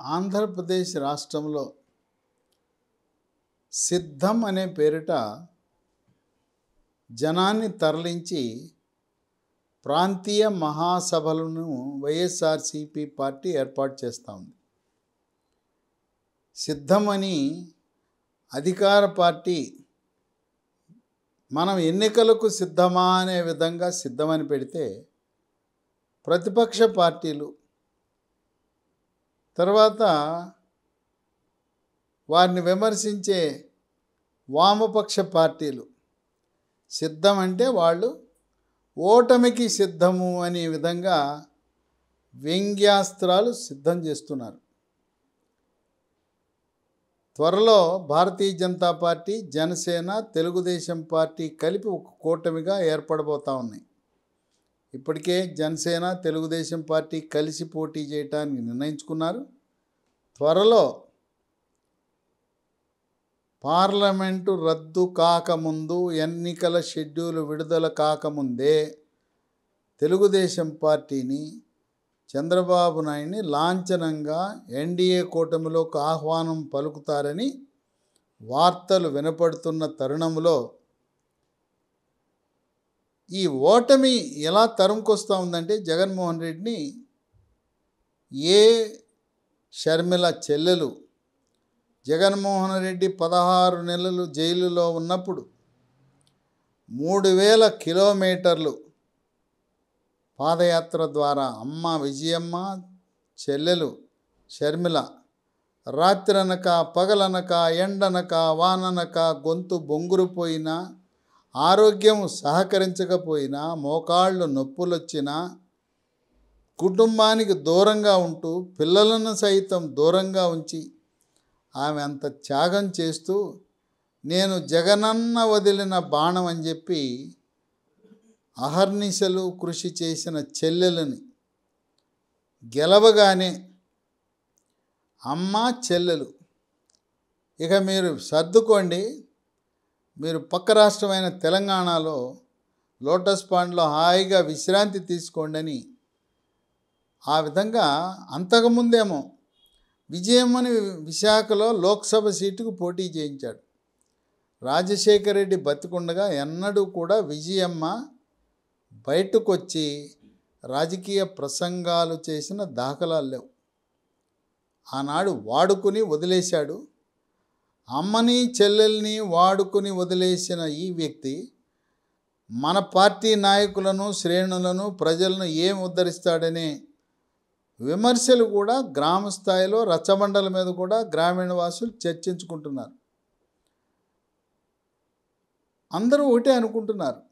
ఆంధ్రప్రదేశ్ రాష్ట్రంలో సిద్ధం అనే పేరిట జనాన్ని తరలించి ప్రాంతీయ మహాసభలను వైఎస్ఆర్సిపి పార్టీ ఏర్పాటు చేస్తూ ఉంది. సిద్ధమని అధికార పార్టీ మనం ఎన్నికలకు సిద్ధమా అనే విధంగా సిద్ధమని పెడితే ప్రతిపక్ష పార్టీలు తర్వాత వారిని విమర్శించే వామపక్ష పార్టీలు. సిద్ధం అంటే వాళ్ళు ఓటమికి సిద్ధము అనే విధంగా వ్యంగ్యాస్త్రాలు సిద్ధం చేస్తున్నారు. త్వరలో భారతీయ జనతా పార్టీ జనసేన తెలుగుదేశం పార్టీ కలిపి ఒక కూటమిగా ఏర్పడబోతా ఉన్నాయి. ఇప్పటికే జనసేన తెలుగుదేశం పార్టీ కలిసి పోటీ చేయటానికి నిర్ణయించుకున్నారు. త్వరలో పార్లమెంటు రద్దు కాకముందు ఎన్నికల షెడ్యూల్ విడుదల కాకముందే తెలుగుదేశం పార్టీని చంద్రబాబు నాయుడిని లాంఛనంగా ఎన్డీఏ కూటమిలోకి ఆహ్వానం పలుకుతారని వార్తలు వినపడుతున్న తరుణంలో ఈ ఓటమి ఎలా తరంకొస్తూ ఉందంటే జగన్మోహన్ రెడ్డిని ఏ షర్మిల చెల్లెలు జగన్మోహన్ రెడ్డి పదహారు నెలలు జైలులో ఉన్నప్పుడు మూడు వేల కిలోమీటర్లు పాదయాత్ర ద్వారా అమ్మ విజయమ్మ చెల్లెలు షర్మిల రాత్రనక పగలనక ఎండనక వాననక గొంతు బొంగురుపోయినా ఆరోగ్యం సహకరించకపోయినా మోకాళ్ళు నొప్పులొచ్చినా కుటుంబానికి దూరంగా ఉంటూ పిల్లలను సైతం దూరంగా ఉంచి ఆమె అంత త్యాగం చేస్తూ నేను జగనన్న వదిలిన బాణం అని చెప్పి అహర్నిశలు కృషి చేసిన చెల్లెలని గెలవగానే అమ్మ చెల్లెలు ఇక మీరు సర్దుకోండి. మీరు పక్క రాష్ట్రమైన తెలంగాణలో లోటస్ పాండ్లో హాయిగా విశ్రాంతి తీసుకోండి అని ఆ విధంగా అంతకుముందేమో విజయమ్మని విశాఖలో లోక్సభ సీటుకు పోటీ చేయించాడు. రాజశేఖర రెడ్డి బతికుండగా ఎన్నడూ కూడా విజయమ్మ బయటకొచ్చి రాజకీయ ప్రసంగాలు చేసిన దాఖలాలు లేవు. ఆనాడు వాడుకుని వదిలేశాడు. అమ్మని చెల్లెల్ని వాడుకుని వదిలేసిన ఈ వ్యక్తి మన పార్టీ నాయకులను శ్రేణులను ప్రజలను ఏం ఉద్ధరిస్తాడనే విమర్శలు కూడా గ్రామ స్థాయిలో రచ్చబండల మీద కూడా గ్రామీణ వాసులు చర్చించుకుంటున్నారు. అందరూ ఒకటే అనుకుంటున్నారు.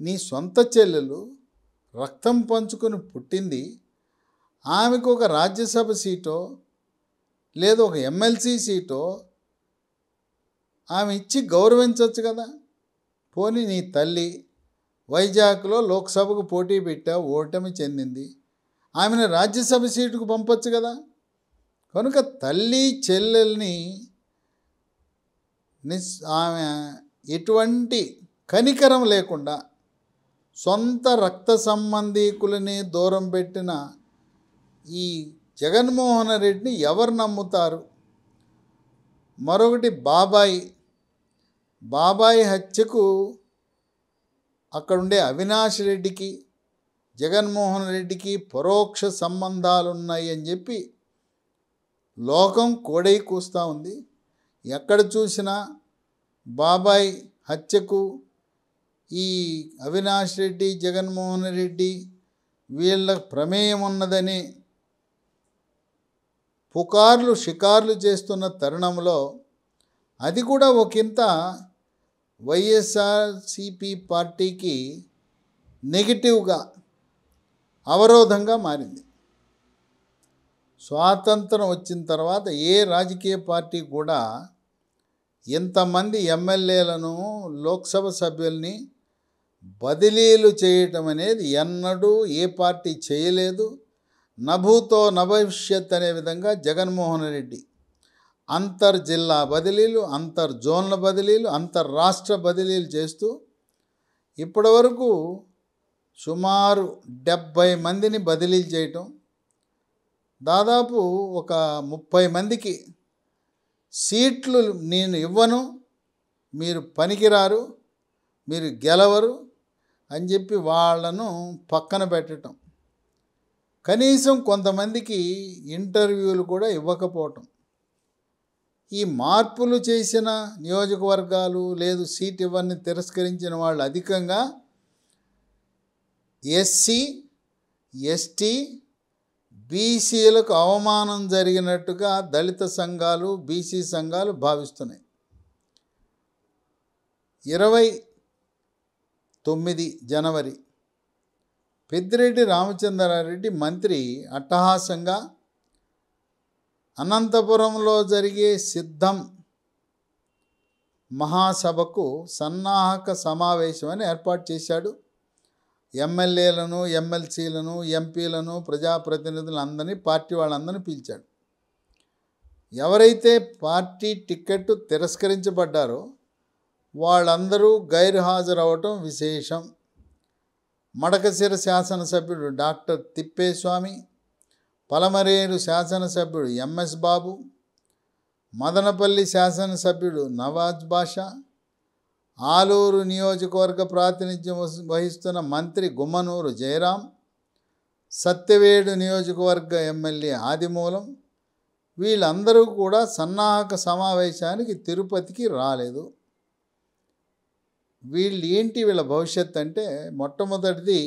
నీ సొంత చెల్లెలు రక్తం పంచుకొని పుట్టింది ఆమెకు ఒక రాజ్యసభ సీటో లేదా ఒక ఎమ్మెల్సీ సీటు ఆమె ఇచ్చి గౌరవించవచ్చు కదా. పోనీ నీ తల్లి వైజాగ్లో లోక్సభకు పోటీ పెట్టా ఓటమి చెందింది. ఆమెను రాజ్యసభ సీటుకు పంపొచ్చు కదా. కనుక తల్లి చెల్లెల్ని నిస్ ఆమె ఎటువంటి కనికరం లేకుండా సొంత రక్త సంబంధీకులని దూరం పెట్టిన ఈ జగన్మోహన్ రెడ్డిని ఎవరు నమ్ముతారు? మరొకటి బాబాయి. బాబాయి హత్యకు అక్కడుండే అవినాష్ రెడ్డికి జగన్మోహన్ రెడ్డికి పరోక్ష సంబంధాలు ఉన్నాయి అని చెప్పి లోకం కోడై కూస్తూ ఉంది. ఎక్కడ చూసినా బాబాయ్ హత్యకు ఈ అవినాష్ రెడ్డి జగన్మోహన్ రెడ్డి వీళ్ళ ప్రమేయం ఉన్నదని పుకార్లు షికార్లు చేస్తున్న తరుణంలో అది కూడా ఒకంత వైఎస్ఆర్సిపి పార్టీకి నెగిటివ్గా అవరోధంగా మారింది. స్వాతంత్రం వచ్చిన తర్వాత ఏ రాజకీయ పార్టీ కూడా ఇంతమంది ఎమ్మెల్యేలను లోక్సభ సభ్యుల్ని బదిలీలు చేయటం అనేది ఎన్నడూ ఏ పార్టీ చేయలేదు. నభూతో నభవిష్యత్ అనే విధంగా జగన్మోహన్ రెడ్డి అంతర్ జిల్లా బదిలీలు అంతర్ జోన్ల బదిలీలు అంతర్ రాష్ట్ర బదిలీలు చేస్తూ ఇప్పటివరకు సుమారు డెబ్భై మందిని బదిలీలు చేయటం దాదాపు ఒక ముప్పై మందికి సీట్లు నేను ఇవ్వను మీరు పనికిరారు మీరు గెలవరు అని చెప్పి వాళ్ళను పక్కన పెట్టడం కనీసం కొంతమందికి ఇంటర్వ్యూలు కూడా ఇవ్వకపోవటం. ఈ మార్పులు చేసిన నియోజకవర్గాలు లేదు సీట్ ఇవ్వని తిరస్కరించిన వాళ్ళు అధికంగా ఎస్సీ ఎస్టీ బీసీలకు అవమానం జరిగినట్టుగా దళిత సంఘాలు బీసీ సంఘాలు భావిస్తున్నాయి. ఇరవై తొమ్మిది జనవరి పెద్దిరెడ్డి రామచంద్రారెడ్డి మంత్రి అట్టహాసంగా అనంతపురంలో జరిగే సిద్ధం మహాసభకు సన్నాహక సమావేశం అని ఏర్పాటు చేశాడు. ఎమ్మెల్యేలను ఎమ్మెల్సీలను ఎంపీలను ప్రజాప్రతినిధులందరినీ పార్టీ వాళ్ళందరినీ పిలిచాడు. ఎవరైతే పార్టీ టికెట్ తిరస్కరించబడ్డారో వాళ్ళందరూ గైర్హాజరవటం విశేషం. మడకశిర శాసనసభ్యుడు డాక్టర్ తిప్పేస్వామి పలమరేరు శాసనసభ్యుడు ఎంఎస్ బాబు మదనపల్లి శాసనసభ్యుడు నవాజ్ బాషా ఆలూరు నియోజకవర్గ ప్రాతినిధ్యం వహిస్తున్న మంత్రి గుమ్మనూరు జయరాం సత్యవేడు నియోజకవర్గ ఎమ్మెల్యే ఆదిమూలం వీళ్ళందరూ కూడా సన్నాహక సమావేశానికి తిరుపతికి రాలేదు. వీళ్ళు ఏంటి వీళ్ళ భవిష్యత్ అంటే మొట్టమొదటిది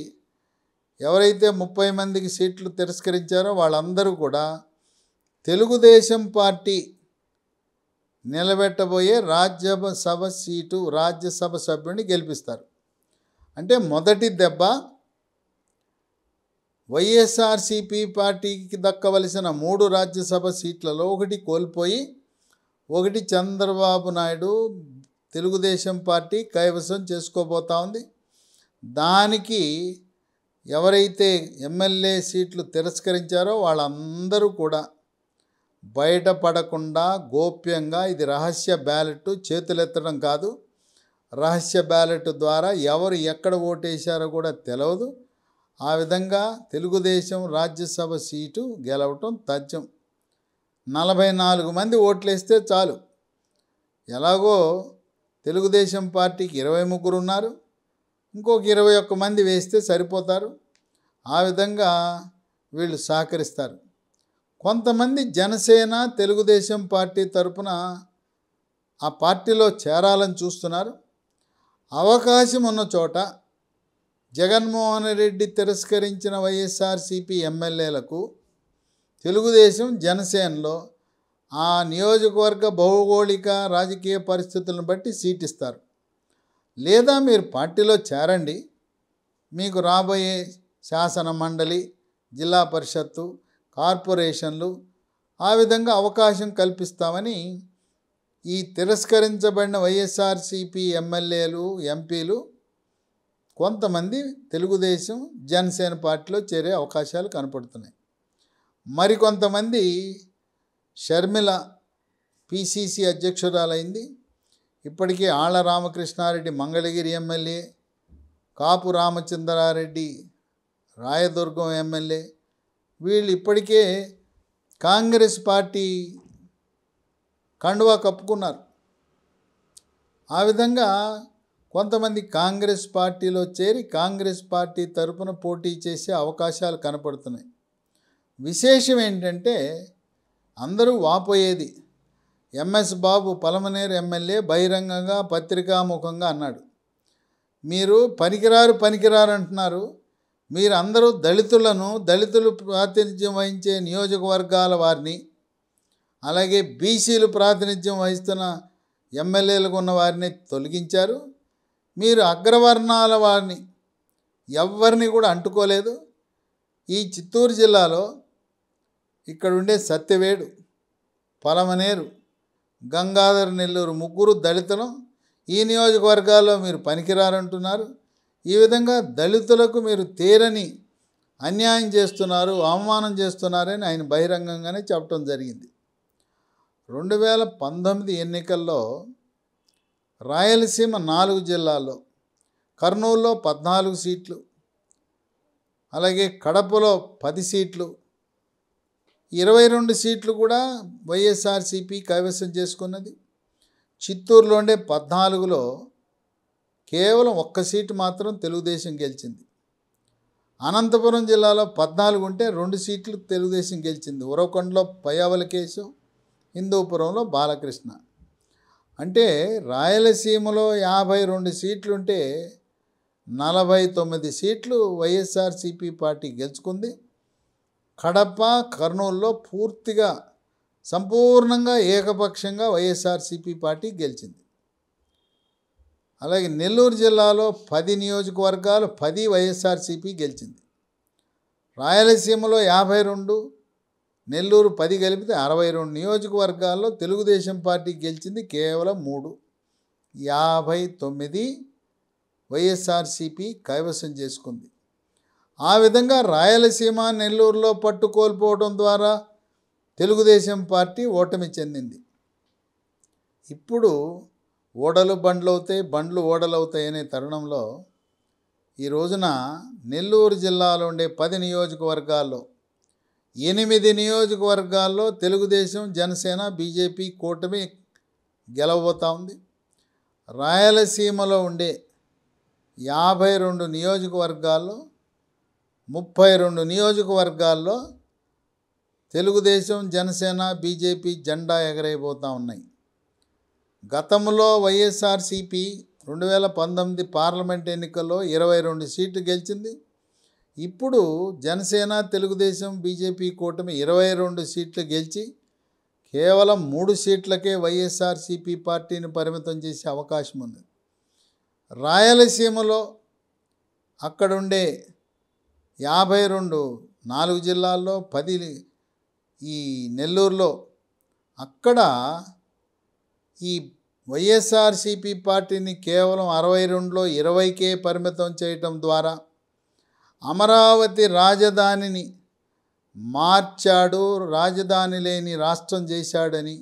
ఎవరైతే ముప్పై మందికి సీట్లు తిరస్కరించారో వాళ్ళందరూ కూడా తెలుగుదేశం పార్టీ నిలబెట్టబోయే రాజ్యసభ సీటు రాజ్యసభ సభ్యుడిని గెలిపిస్తారు. అంటే మొదటి దెబ్బ వైఎస్ఆర్సిపి పార్టీకి దక్కవలసిన మూడు రాజ్యసభ సీట్లలో ఒకటి కోల్పోయి ఒకటి చంద్రబాబు నాయుడు తెలుగుదేశం పార్టీ కైవసం చేసుకోబోతా ఉంది. దానికి ఎవరైతే ఎమ్మెల్యే సీట్లు తిరస్కరించారో వాళ్ళందరూ కూడా బయటపడకుండా గోప్యంగా ఇది రహస్య బ్యాలెట్ చేతులెత్తడం కాదు. రహస్య బ్యాలెట్ ద్వారా ఎవరు ఎక్కడ ఓటేశారో కూడా తెలియదు ఆ విధంగా తెలుగుదేశం రాజ్యసభ సీటు గెలవటం తథ్యం. నలభై నాలుగు మంది ఓట్లేస్తే చాలు. ఎలాగో తెలుగుదేశం పార్టీకి ఇరవై ముగ్గురు ఉన్నారు ఇంకొక ఇరవై ఒక్క మంది వేస్తే సరిపోతారు. ఆ విధంగా వీళ్ళు సహకరిస్తారు. కొంతమంది జనసేన తెలుగుదేశం పార్టీ తరపున ఆ పార్టీలో చేరాలని చూస్తున్నారు. అవకాశం ఉన్న చోట జగన్మోహన్ రెడ్డి తిరస్కరించిన వైఎస్ఆర్సీపీ ఎమ్మెల్యేలకు తెలుగుదేశం జనసేనలో ఆ నియోజకవర్గ భౌగోళిక రాజకీయ పరిస్థితులను బట్టి సీట్ ఇస్తారు. లేదా మీరు పార్టీలో చేరండి. మీకు రాబోయే శాసన మండలి జిల్లా పరిషత్తు కార్పొరేషన్లు ఆ విధంగా అవకాశం కల్పిస్తామని ఈ తిరస్కరించబడిన వైఎస్ఆర్సీపీ ఎమ్మెల్యేలు ఎంపీలు కొంతమంది తెలుగుదేశం జనసేన పార్టీలో చేరే అవకాశాలు కనపడుతున్నాయి. మరికొంతమంది షర్మిల పిసిసి అధ్యక్షురాలైంది. ఇప్పటికే ఆళ్ళ రామకృష్ణారెడ్డి మంగళగిరి ఎమ్మెల్యే కాపు రామచంద్రారెడ్డి రాయదుర్గం ఎమ్మెల్యే. వీళ్ళు ఇప్పటికే కాంగ్రెస్ పార్టీ కండువా కప్పుకున్నారు. ఆ విధంగా కొంతమంది కాంగ్రెస్ పార్టీలో చేరి కాంగ్రెస్ పార్టీ తరపున పోటీ చేసే అవకాశాలు కనపడుతున్నాయి. విశేషం ఏంటంటే అందరూ వాపోయేది. ఎంఎస్ బాబు పలమనేరు ఎమ్మెల్యే బహిరంగంగా పత్రికాముఖంగా అన్నాడు. మీరు పనికిరారు పనికిరారు అంటున్నారు. మీరు అందరూ దళితులను దళితులు ప్రాతినిధ్యం వహించే నియోజకవర్గాల వారిని అలాగే బీసీలు ప్రాతినిధ్యం వహిస్తున్న ఎమ్మెల్యేలకు ఉన్న వారిని తొలగించారు. మీరు అగ్రవర్ణాల వారిని ఎవరిని కూడా అంటుకోలేదు. ఈ చిత్తూరు జిల్లాలో ఇక్కడ ఉండే సత్యవేడు పలమనేరు గంగాధర నెల్లూరు ముగ్గురు దళితులు ఈ నియోజకవర్గాల్లో మీరు పనికిరారంటున్నారు. ఈ విధంగా దళితులకు మీరు తీరని అన్యాయం చేస్తున్నారు అవమానం చేస్తున్నారని ఆయన బహిరంగంగానే చెప్పడం జరిగింది. రెండు వేల పంతొమ్మిది ఎన్నికల్లో రాయలసీమ నాలుగు జిల్లాల్లో కర్నూలులో పద్నాలుగు సీట్లు అలాగే కడపలో పది సీట్లు ఇరవై రెండు సీట్లు కూడా వైఎస్ఆర్సీపీ కైవసం చేసుకున్నది. చిత్తూరులో ఉండే పద్నాలుగులో కేవలం ఒక్క సీటు మాత్రం తెలుగుదేశం గెలిచింది. అనంతపురం జిల్లాలో పద్నాలుగు ఉంటే రెండు సీట్లు తెలుగుదేశం గెలిచింది. ఉరవకొండలో పయ్యావల కేసు హిందూపురంలో బాలకృష్ణ. అంటే రాయలసీమలో యాభై రెండు సీట్లుంటే నలభై తొమ్మిది సీట్లు వైఎస్ఆర్సీపీ పార్టీ గెలుచుకుంది. కడప కర్నూలులో పూర్తిగా సంపూర్ణంగా ఏకపక్షంగా వైఎస్ఆర్సీపీ పార్టీ గెలిచింది. అలాగే నెల్లూరు జిల్లాలో పది నియోజకవర్గాలు పది వైఎస్ఆర్సీపీ గెలిచింది. రాయలసీమలో యాభై రెండు నెల్లూరు పది కలిపితే అరవై రెండు నియోజకవర్గాల్లో తెలుగుదేశం పార్టీ గెలిచింది కేవలం మూడు. యాభై తొమ్మిది వైఎస్ఆర్సీపీ కైవసం చేసుకుంది. ఆ విధంగా రాయలసీమ నెల్లూరులో పట్టు కోల్పోవడం ద్వారా తెలుగుదేశం పార్టీ ఓటమి చెందింది. ఇప్పుడు ఓడలు బండ్లు అవుతాయి బండ్లు ఓడలు అవుతాయి అనే తరుణంలో ఈ రోజున నెల్లూరు జిల్లాలో ఉండే పది నియోజకవర్గాల్లో ఎనిమిది నియోజకవర్గాల్లో తెలుగుదేశం జనసేన బీజేపీ కూటమి గెలవబోతా ఉంది. రాయలసీమలో ఉండే యాభై రెండు నియోజకవర్గాల్లో ముప్పై రెండు నియోజకవర్గాల్లో తెలుగుదేశం జనసేన బీజేపీ జెండా ఎగరైపోతూ ఉన్నాయి. గతంలో వైఎస్ఆర్సిపి రెండు వేల పంతొమ్మిది పార్లమెంట్ ఎన్నికల్లో ఇరవై రెండు సీట్లు గెలిచింది. ఇప్పుడు జనసేన తెలుగుదేశం బీజేపీ కూటమి ఇరవై రెండు సీట్లు గెలిచి కేవలం మూడు సీట్లకే వైఎస్ఆర్సిపి పార్టీని పరిమితం చేసే అవకాశం ఉంది. రాయలసీమలో అక్కడుండే యాభై రెండు నాలుగు జిల్లాల్లో పది ఈ నెల్లూరులో అక్కడ ఈ వైఎస్ఆర్సీపీ పార్టీని కేవలం అరవై రెండులో ఇరవైకే పరిమితం చేయటం ద్వారా అమరావతి రాజధానిని మార్చాడు రాజధాని లేని రాష్ట్రం చేశాడని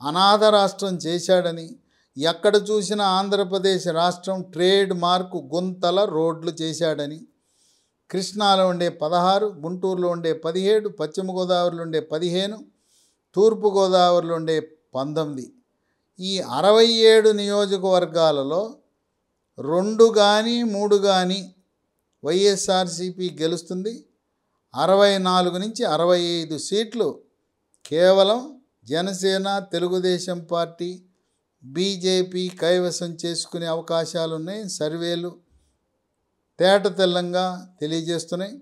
అనాథ రాష్ట్రం చేశాడని ఎక్కడ చూసినా ఆంధ్రప్రదేశ్ రాష్ట్రం ట్రేడ్ మార్కు గుంతల రోడ్లు చేశాడని కృష్ణాలో ఉండే పదహారు గుంటూరులో ఉండే పదిహేడు పశ్చిమ గోదావరిలో ఉండే పదిహేను తూర్పు గోదావరిలో ఉండే పంతొమ్మిది. ఈ అరవై ఏడు నియోజకవర్గాలలో రెండు కానీ మూడు కానీ వైఎస్ఆర్సీపీ గెలుస్తుంది. అరవై నాలుగు నుంచి అరవై ఐదు సీట్లు కేవలం జనసేన తెలుగుదేశం పార్టీ బీజేపీ కైవసం చేసుకునే అవకాశాలు ఉన్నాయి సర్వేలు తేట తెల్లంగా తెలియజేస్తున్నాయి.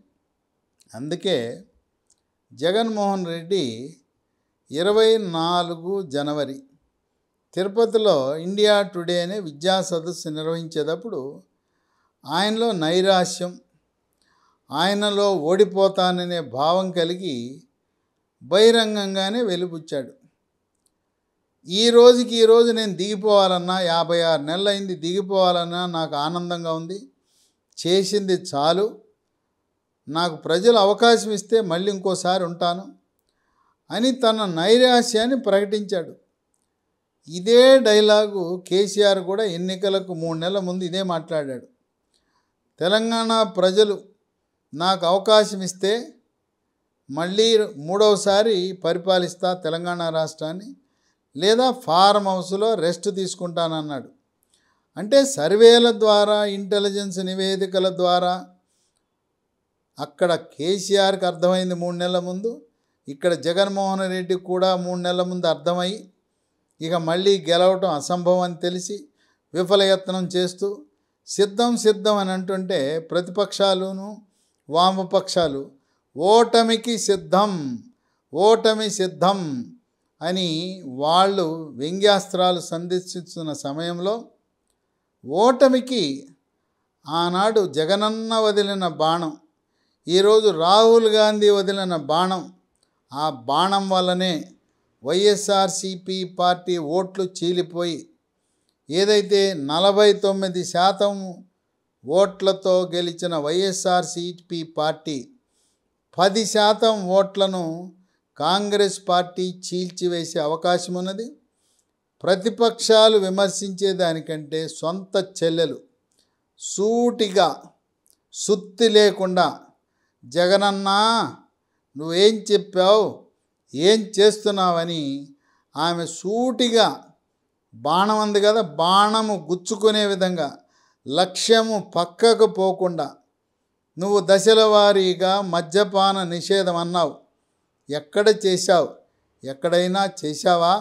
అందుకే జగన్మోహన్ రెడ్డి ఇరవై నాలుగు జనవరి తిరుపతిలో ఇండియా టుడే అనే విద్యా సదస్సు నిర్వహించేటప్పుడు ఆయనలో నైరాశ్యం ఆయనలో ఓడిపోతాననే భావం కలిగి బహిరంగంగానే వెలిపుచ్చాడు ఈ రోజుకి ఈరోజు నేను దిగిపోవాలన్నా యాభై ఆరు నెలలు అయింది దిగిపోవాలన్నా నాకు ఆనందంగా ఉంది. చేసింది చాలు. నాకు ప్రజలు అవకాశం ఇస్తే మళ్ళీ ఇంకోసారి ఉంటాను అని తన నైరాశ్యాన్ని ప్రకటించాడు. ఇదే డైలాగు కేసీఆర్ కూడా ఎన్నికలకు మూడు నెలల ముందు ఇదే మాట్లాడాడు. తెలంగాణ ప్రజలు నాకు అవకాశం ఇస్తే మళ్ళీ మూడవసారి పరిపాలిస్తా తెలంగాణ రాష్ట్రాన్ని లేదా ఫార్మ్ హౌస్లో రెస్ట్ తీసుకుంటానన్నాడు. అంటే సర్వేల ద్వారా ఇంటెలిజెన్స్ నివేదికల ద్వారా అక్కడ కేసీఆర్కి అర్థమైంది మూడు నెలల ముందు. ఇక్కడ జగన్మోహన్ రెడ్డి కూడా మూడు నెలల ముందు అర్థమై ఇక మళ్ళీ గెలవటం అసంభవం అని తెలిసి విఫలయత్నం చేస్తూ సిద్ధం సిద్ధం అని అంటుంటే ప్రతిపక్షాలును వామపక్షాలు ఓటమికి సిద్ధం ఓటమి సిద్ధం అని వాళ్ళు వ్యంగ్యాస్త్రాలు సంధిస్తున్న సమయంలో ఓటమికి ఆనాడు జగనన్న వదిలిన బాణం ఈరోజు రాహుల్ గాంధీ వదిలిన బాణం ఆ బాణం వల్లనే వైఎస్ఆర్సిపి పార్టీ ఓట్లు చీలిపోయి ఏదైతే నలభై తొమ్మిది శాతం ఓట్లతో గెలిచిన వైఎస్ఆర్సిపి పార్టీ పది శాతం ఓట్లను కాంగ్రెస్ పార్టీ చీల్చివేసే అవకాశం ఉన్నది ప్రతిపక్షాలు విమర్శించే దానికంటే సొంత చెల్లెలు సూటిగా సుత్తి లేకుండా జగనన్నా నువ్వేం చెప్పావు? ఏం చేస్తున్నావని ఆమె సూటిగా బాణం ఉంది కదా బాణము గుచ్చుకునే విధంగా లక్ష్యము పక్కకు పోకుండా నువ్వు దశల వారీగా మద్యపాన నిషేధం అన్నావు. ఎక్కడ చేశావు? ఎక్కడైనా చేశావా?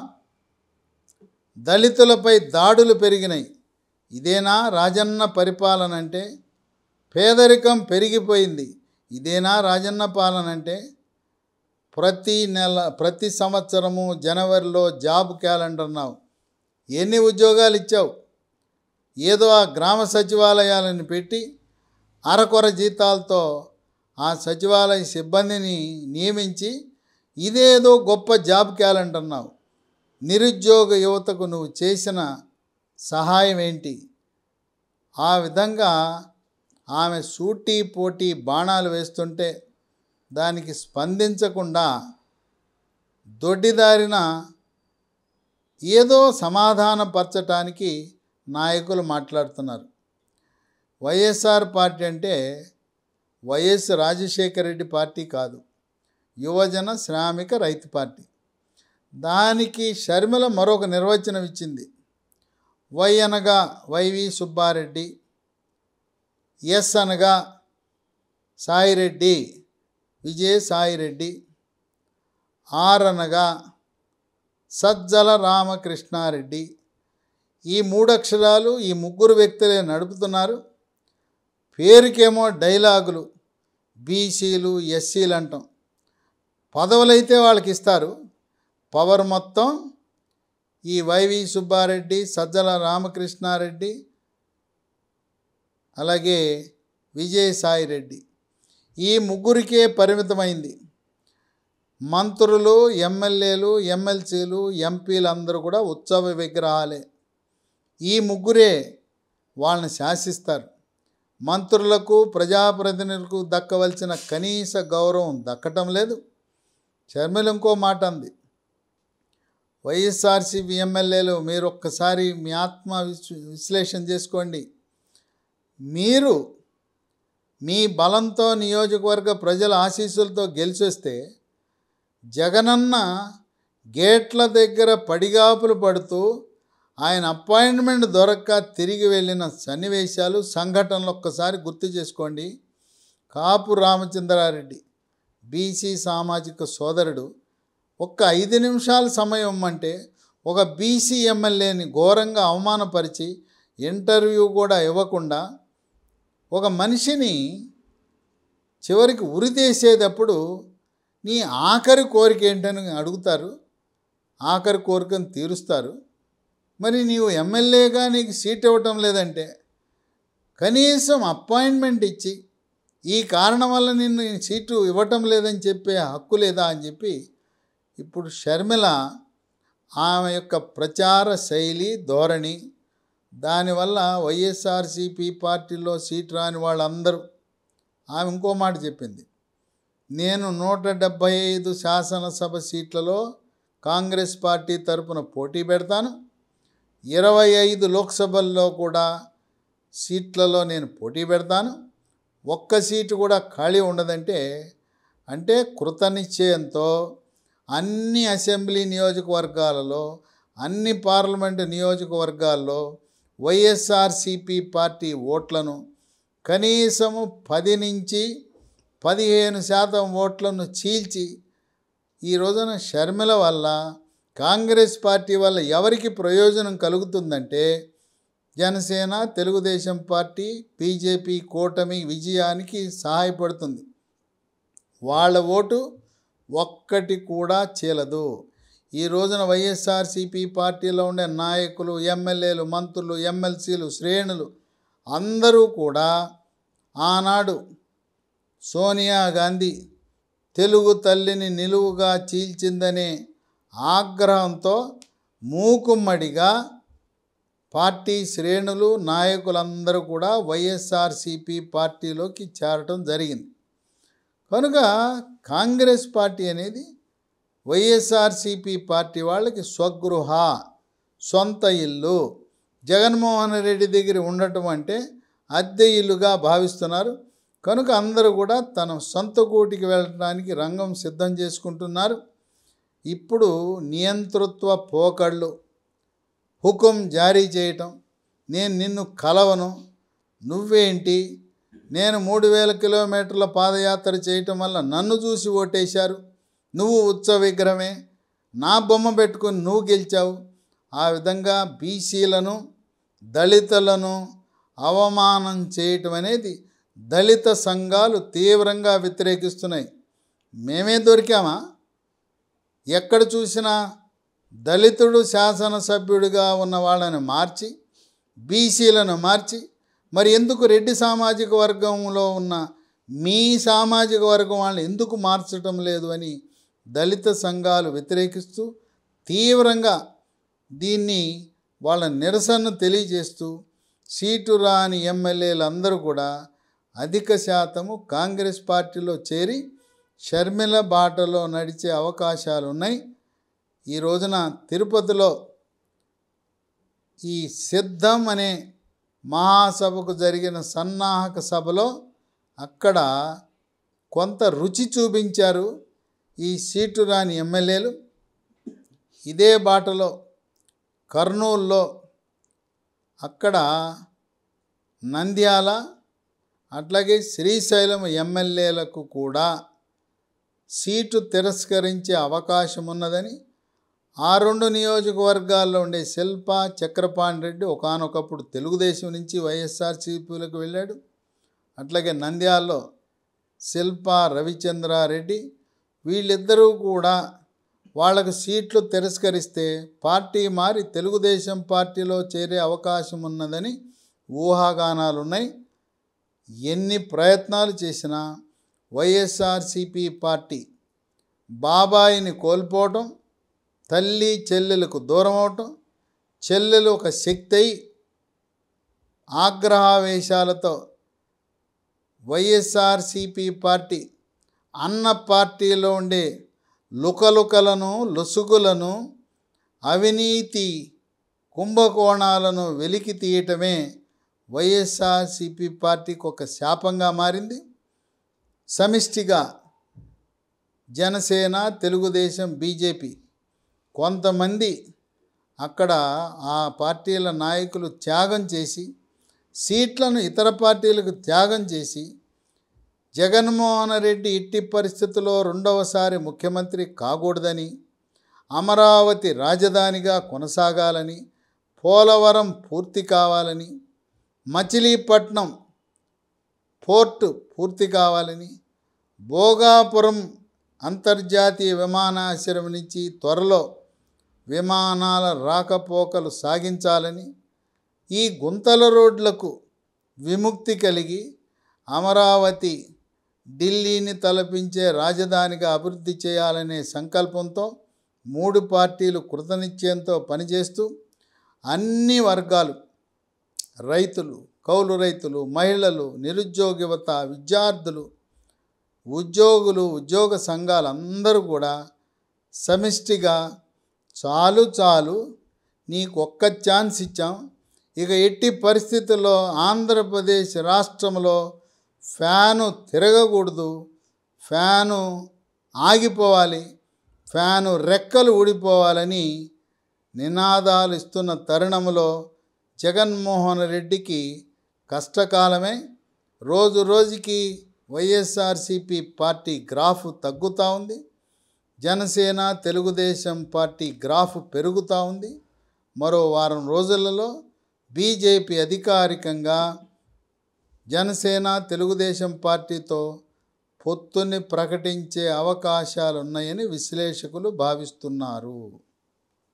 దళితులపై దాడులు పెరిగినాయి. ఇదేనా రాజన్న పరిపాలన అంటే పేదరికం పెరిగిపోయింది. ఇదేనా రాజన్న పాలన అంటే ప్రతి నెల ప్రతి సంవత్సరము జనవరిలో జాబ్ క్యాలెండర్ అన్నావు ఎన్ని ఉద్యోగాలు ఇచ్చావు? ఏదో ఆ గ్రామ సచివాలయాలను పెట్టి అరకొర జీతాలతో ఆ సచివాలయ సిబ్బందిని నియమించి ఇదేదో గొప్ప జాబ్ క్యాలెండర్ అన్నావు నిరుద్యోగ యువతకు నువ్వు చేసిన సహాయం ఏంటి? ఆ విధంగా ఆమె సూటీ పోటీ బాణాలు వేస్తుంటే దానికి స్పందించకుండా దొడ్డిదారిన ఏదో సమాధానపరచటానికి నాయకులు మాట్లాడుతున్నారు. వైఎస్ఆర్ పార్టీ అంటే వైఎస్ రాజశేఖర రెడ్డి పార్టీ కాదు. యువజన శ్రామిక రైతు పార్టీ. దానికి షర్మిల మరొక నిర్వచనం ఇచ్చింది. వై అనగా వైవి సుబ్బారెడ్డి ఎస్ అనగా సాయిరెడ్డి విజయ సాయిరెడ్డి ఆర్ అనగా సజ్జల రామకృష్ణారెడ్డి. ఈ మూడు అక్షరాలు ఈ ముగ్గురు వ్యక్తులే నడుపుతున్నారు. పేరుకేమో డైలాగులు బీసీలు ఎస్సీలు అంటాం. పదవులైతే వాళ్ళకి ఇస్తారు పవర్ మొత్తం ఈ వైవి సుబ్బారెడ్డి సజ్జల రామకృష్ణారెడ్డి అలాగే విజయసాయి రెడ్డి. ఈ ముగ్గురికే పరిమితమైంది. మంత్రులు ఎమ్మెల్యేలు ఎమ్మెల్సీలు ఎంపీలు అందరూ కూడా ఉత్సవ విగ్రహాలే. ఈ ముగ్గురే వాళ్ళని శాసిస్తారు. మంత్రులకు ప్రజాప్రతినిధులకు దక్కవలసిన కనీస గౌరవం దక్కటం లేదు. షర్మిల ఇంకో మాట అంది. వైఎస్ఆర్సీపీ ఎమ్మెల్యేలు మీరు ఒక్కసారి మీ ఆత్మ విశ్లేషణ చేసుకోండి. మీరు మీ బలంతో నియోజకవర్గ ప్రజల ఆశీస్సులతో గెలిచొస్తే జగనన్న గేట్ల దగ్గర పడిగాపులు పడుతూ ఆయన అపాయింట్మెంట్ దొరక్క తిరిగి వెళ్ళిన సన్నివేశాలు సంఘటనలు ఒక్కసారి గుర్తు చేసుకోండి. కాపు రామచంద్రారెడ్డి బీసీ సామాజిక సోదరుడు ఒక్క ఐదు నిమిషాల సమయం అంటే ఒక బీసీ ఎమ్మెల్యేని ఘోరంగా అవమానపరిచి ఇంటర్వ్యూ కూడా ఇవ్వకుండా ఒక మనిషిని చివరికి ఉరితీసేటప్పుడు నీ ఆఖరి కోరిక ఏంటని అడుగుతారు. ఆఖరి కోరికను తీరుస్తారు. మరి నీవు ఎమ్మెల్యేగా నీకు సీట్ ఇవ్వటం లేదంటే కనీసం అపాయింట్మెంట్ ఇచ్చి ఈ కారణం వల్ల నిన్ను సీటు ఇవ్వటం లేదని చెప్పే హక్కు లేదా అని చెప్పి ఇప్పుడు షర్మిల ఆమె యొక్క ప్రచార శైలి ధోరణి దానివల్ల వైఎస్ఆర్సీపీ పార్టీలో సీట్ రాని వాళ్ళందరూ ఆమె ఇంకో మాట చెప్పింది. నేను నూట డెబ్భై ఐదు శాసనసభ సీట్లలో కాంగ్రెస్ పార్టీ తరపున పోటీ పెడతాను. ఇరవై ఐదు లోక్సభల్లో కూడా సీట్లలో నేను పోటీ పెడతాను. ఒక్క సీటు కూడా ఖాళీ ఉండదంటే అంటే కృతనిశ్చయంతో అన్ని అసెంబ్లీ నియోజకవర్గాలలో అన్ని పార్లమెంటు నియోజకవర్గాల్లో వైఎస్ఆర్సిపి పార్టీ ఓట్లను కనీసము పది నుంచి పదిహేను శాతం ఓట్లను చీల్చి ఈ రోజున షర్మిల వల్ల కాంగ్రెస్ పార్టీ వల్ల ఎవరికి ప్రయోజనం కలుగుతుందంటే జనసేన తెలుగుదేశం పార్టీ బీజేపీ కూటమి విజయానికి సహాయపడుతుంది. వాళ్ళ ఓటు ఒక్కటి కూడా చీలదు ఈ రోజున వైఎస్ఆర్సీపీ పార్టీలో ఉండే నాయకులు ఎమ్మెల్యేలు మంత్రులు ఎమ్మెల్సీలు శ్రేణులు అందరూ కూడా ఆనాడు సోనియా గాంధీ తెలుగు తల్లిని నిలువుగా చీల్చిందనే ఆగ్రహంతో మూకుమ్మడిగా పార్టీ శ్రేణులు నాయకులందరూ కూడా వైఎస్ఆర్సీపీ పార్టీలోకి చేరటం జరిగింది. కనుక కాంగ్రెస్ పార్టీ అనేది వైఎస్ఆర్సీపీ పార్టీ వాళ్ళకి స్వగృహ సొంత ఇల్లు. జగన్మోహన్ రెడ్డి దగ్గర ఉండటం అంటే అద్దె ఇల్లుగా భావిస్తున్నారు. కనుక అందరూ కూడా తన సొంత కోటికి వెళ్ళడానికి రంగం సిద్ధం చేసుకుంటున్నారు. ఇప్పుడు నియంతృత్వ పోకళ్ళు హుకుం జారీ చేయటం నేను నిన్ను కలవను నువ్వేంటి? నేను మూడు వేల కిలోమీటర్ల పాదయాత్ర చేయటం వల్ల నన్ను చూసి ఓటేశారు. నువ్వు ఉత్సవ విగ్రహమే. నా బొమ్మ పెట్టుకొని నువ్వు గెలిచావు. ఆ విధంగా బీసీలను దళితులను అవమానం చేయటం అనేది దళిత సంఘాలు తీవ్రంగా వ్యతిరేకిస్తున్నాయి. మేమే దొరికామా? ఎక్కడ చూసినా దళితుడు శాసనసభ్యుడిగా ఉన్న వాళ్ళని మార్చి బీసీలను మార్చి మరి ఎందుకు రెడ్డి సామాజిక వర్గంలో ఉన్న మీ సామాజిక వర్గం వాళ్ళని ఎందుకు మార్చటం లేదు అని దళిత సంఘాలు వ్యతిరేకిస్తూ తీవ్రంగా దీన్ని వాళ్ళ నిరసనను తెలియజేస్తూ సీటు రాని ఎమ్మెల్యేలు అందరూ కూడా అధిక శాతము కాంగ్రెస్ పార్టీలో చేరి షర్మిల బాటలో నడిచే అవకాశాలు ఉన్నాయి. ఈ రోజున తిరుపతిలో ఈ సిద్ధం అనే మహాసభకు జరిగిన సన్నాహక సభలో అక్కడ కొంత రుచి చూపించారు ఈ సీటు రాని ఎమ్మెల్యేలు. ఇదే బాటలో కర్నూల్లో అక్కడ నంద్యాల అట్లాగే శ్రీశైలం ఎమ్మెల్యేలకు కూడా సీటు తిరస్కరించే అవకాశం ఉన్నదని ఆ రెండు నియోజకవర్గాల్లో ఉండే శిల్ప చక్రపాణి రెడ్డి ఒకనొకప్పుడు తెలుగుదేశం నుంచి వైఎస్ఆర్సీపీలకు వెళ్ళాడు. అట్లాగే నంద్యాలలో శిల్ప రవిచంద్రారెడ్డి వీళ్ళిద్దరూ కూడా వాళ్ళకు సీట్లు తిరస్కరిస్తే పార్టీ మారి తెలుగుదేశం పార్టీలో చేరే అవకాశం ఉన్నదని ఊహాగానాలు ఉన్నాయి ఎన్ని ప్రయత్నాలు చేసినా వైఎస్ఆర్సిపి పార్టీ బాబాయిని కోల్పోవటం తల్లి చెల్లెలకు దూరం అవటం చెల్లెలు ఒక శక్తి అయి ఆగ్రహావేశాలతో వైఎస్ఆర్సిపి పార్టీ అన్న పార్టీలో ఉండే లుకలుకలను లొసుగులను అవినీతి కుంభకోణాలను వెలికి తీయటమే వైఎస్ఆర్సిపి పార్టీకి ఒక శాపంగా మారింది. సమిష్టిగా జనసేన తెలుగుదేశం బీజేపీ కొంతమంది అక్కడ ఆ పార్టీల నాయకులు త్యాగం చేసి సీట్లను ఇతర పార్టీలకు త్యాగం చేసి జగన్మోహన్ రెడ్డి ఇట్టి పరిస్థితుల్లో రెండవసారి ముఖ్యమంత్రి కాకూడదని అమరావతి రాజధానిగా కొనసాగాలని పోలవరం పూర్తి కావాలని మచిలీపట్నం పోర్టు పూర్తి కావాలని భోగాపురం అంతర్జాతీయ విమానాశ్రయం నుంచి త్వరలో విమానాల రాకపోకలు సాగించాలని ఈ గుంతల రోడ్లకు విముక్తి కలిగి అమరావతి ఢిల్లీని తలపించే రాజధానిగా అభివృద్ధి చేయాలనే సంకల్పంతో మూడు పార్టీలు కృతనిశ్చయంతో పనిచేస్తూ అన్ని వర్గాలు రైతులు కౌలు రైతులు మహిళలు నిరుద్యోగ యువత విద్యార్థులు ఉద్యోగులు ఉద్యోగ సంఘాలు అందరూ కూడా సమిష్టిగా చాలు చాలు నీకు ఒక్క ఛాన్స్ ఇచ్చాం. ఇక ఎట్టి పరిస్థితుల్లో ఆంధ్రప్రదేశ్ రాష్ట్రంలో ఫ్యాను తిరగకూడదు. ఫ్యాను ఆగిపోవాలి. ఫ్యాను రెక్కలు ఊడిపోవాలని నినాదాలు ఇస్తున్న తరుణంలో జగన్మోహన్ రెడ్డికి కష్టకాలమే. రోజు రోజుకి వైఎస్ఆర్సిపి పార్టీ గ్రాఫ్ తగ్గుతూ ఉంది. జనసేన తెలుగుదేశం పార్టీ గ్రాఫ్ పెరుగుతూ ఉంది. మరో వారం రోజులలో బీజేపీ అధికారికంగా జనసేన తెలుగుదేశం పార్టీతో పొత్తుని ప్రకటించే అవకాశాలున్నాయని విశ్లేషకులు భావిస్తున్నారు.